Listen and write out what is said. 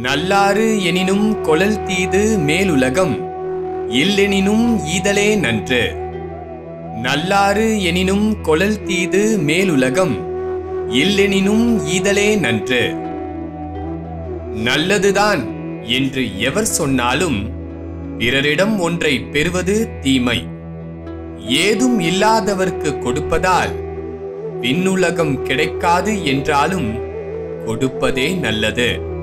நல்லாறு எனினும் கொளல் தீது மேலுலகம் இல்லெனினும் ஈதலே நன்று. நல்லாறு எனினும் கொளல் தீது மேலுலகம் இல்லெனினும் ஈதலே நன்று. நல்லதுதான் என்று எவர் சொன்னாலும் பிறரிடம் ஒன்றை பெறுவது தீமை. ஏதும் இல்லாதவர்க்கு கொடுப்பதால் விண்ணுலகம் கிடைக்காது என்றாலும் கொடுப்பதே நல்லது.